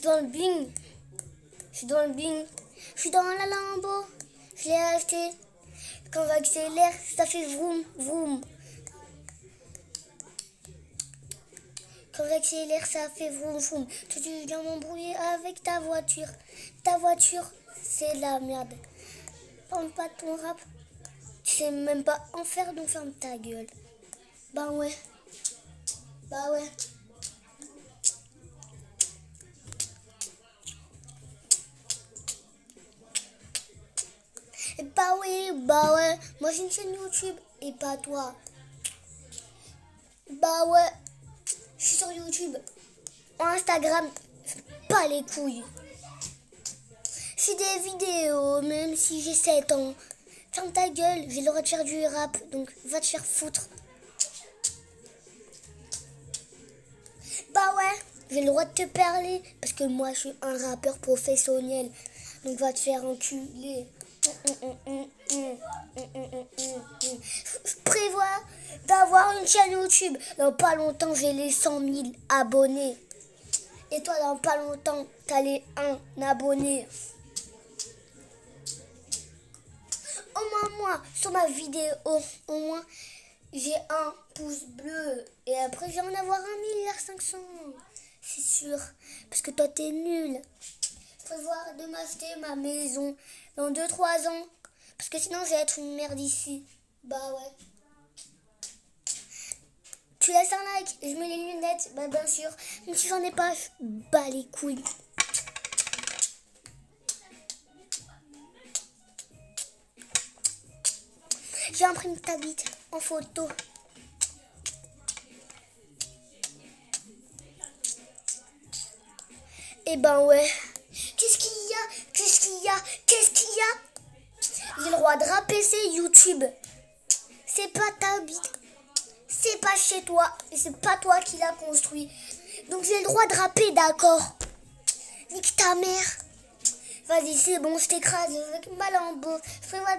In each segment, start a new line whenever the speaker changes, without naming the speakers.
suis dans le bing. Je suis dans le bing. Je suis dans la Lambo. Je l'ai acheté. Quand on accélère, ça fait vroom, vroom. Quand j'accélère, ça fait vroom, vroom. Tu viens m'embrouiller avec ta voiture. Ta voiture, c'est la merde. Parle pas ton rap. Tu sais même pas en faire, donc ferme ta gueule. Bah ouais. Bah ouais. Bah oui, bah ouais. Moi j'ai une chaîne YouTube et pas toi. Bah ouais. Je suis sur YouTube. Instagram, pas les couilles. C'est des vidéos, même si j'ai 7 ans. Ferme ta gueule, j'ai le droit de faire du rap, donc va te faire foutre. Bah ouais, j'ai le droit de te parler, parce que moi je suis un rappeur professionnel. Donc va te faire enculer. Je prévois d'avoir une chaîne YouTube. Dans pas longtemps, j'ai les 100 000 abonnés. Et toi, dans pas longtemps, t'as les 1 abonné. Au moins, moi, sur ma vidéo, au moins, j'ai un pouce bleu. Et après, je vais en avoir 1 milliard 500. C'est sûr. Parce que toi, t'es nul. Je prévois de m'acheter ma maison dans 2-3 ans. Parce que sinon, je vais être une merde ici. Bah ouais. Tu laisses un like, je mets les lunettes, bah bien sûr. Même si j'en ai pas, bats les couilles. J'imprime ta bite en photo. Eh ben ouais. Qu'est-ce qu'il y a Qu'est-ce qu'il Qu'est-ce qu'il y a? J'ai le droit de c'est YouTube. C'est pas ta bite. C'est pas chez toi. Et c'est pas toi qui l'as construit. Donc j'ai le droit de rapper, d'accord? Nique ta mère. Vas-y, c'est bon, je t'écrase avec ma lambeau. Je prévois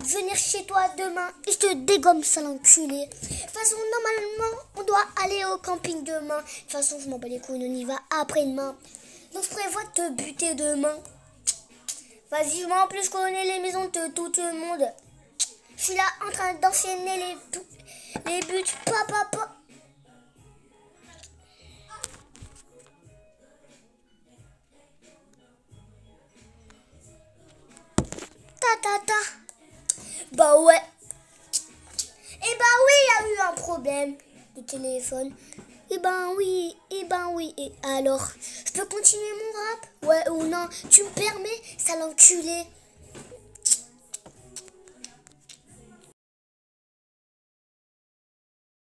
venir chez toi demain et je te dégomme ça l'enculé. De toute façon, normalement, on doit aller au camping demain. De toute façon, je m'en bats les couilles, on y va après-demain. Donc je prévois te buter demain. Vas-y, moi en plus je connais les maisons de tout le monde. Je suis là en train d'enchaîner les, les buts. Papa, papa. Ta ta ta. Bah ouais. Eh ben oui, il y a eu un problème de téléphone. Eh ben oui, eh ben oui. Et alors, je peux continuer mon rap? Ouais ou non? Tu me permets Ça l'enculé.